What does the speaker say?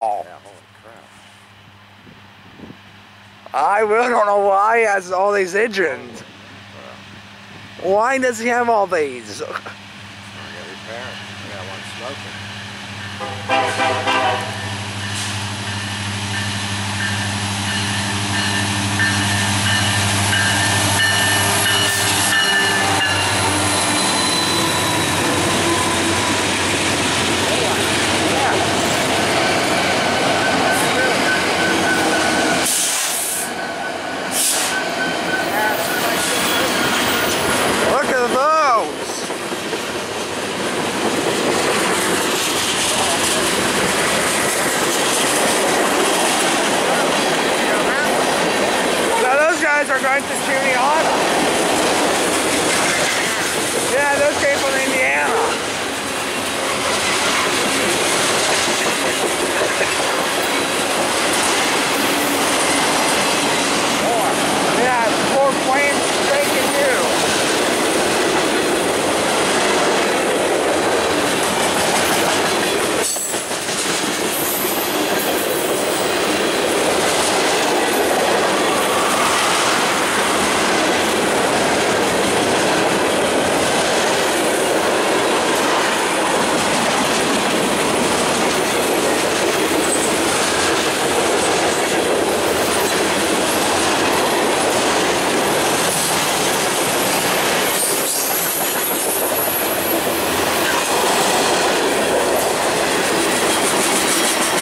Oh. Yeah, holy crap. I really don't know why he has all these engines. Why does he have all these? guys are going to cheer me on.